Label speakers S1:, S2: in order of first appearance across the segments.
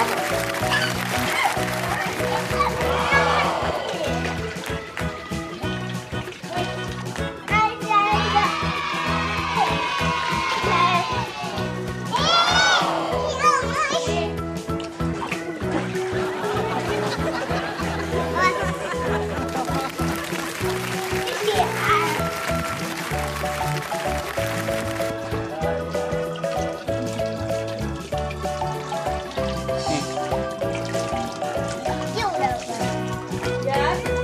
S1: Thank you.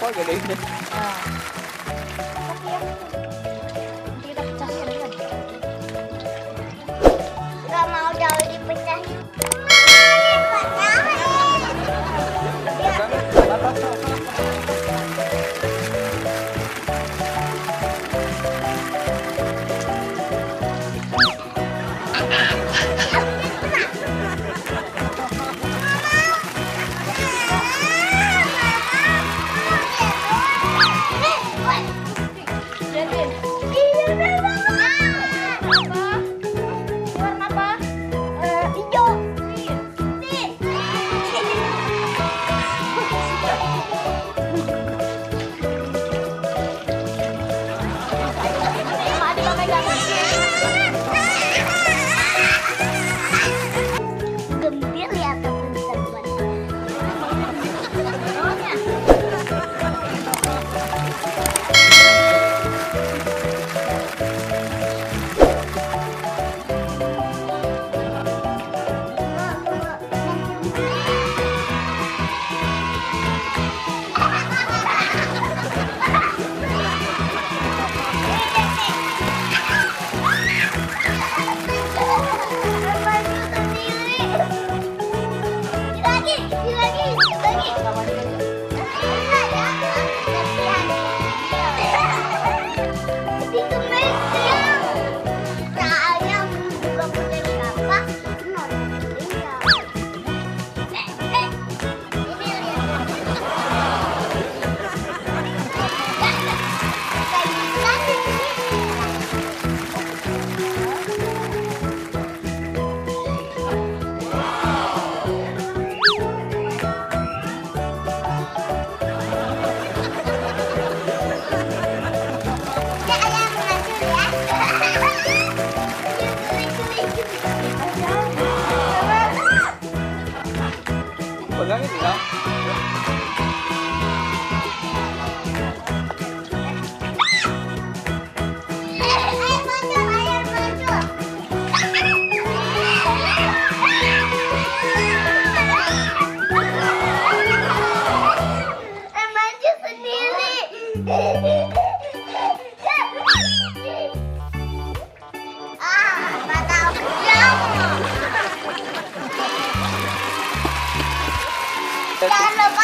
S2: có có gì đi đi
S3: ờ. à.
S2: 我来给你了。
S1: 加 e l a